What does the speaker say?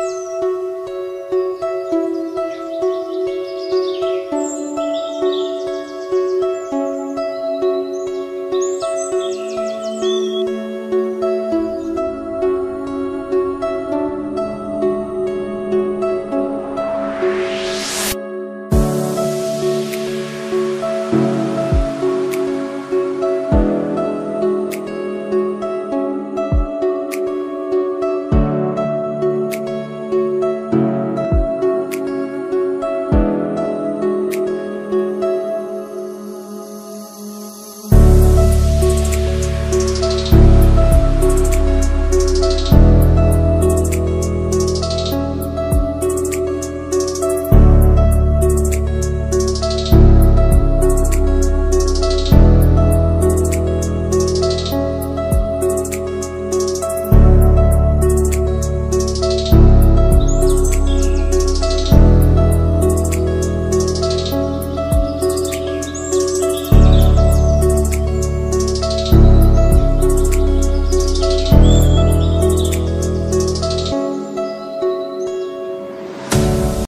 you.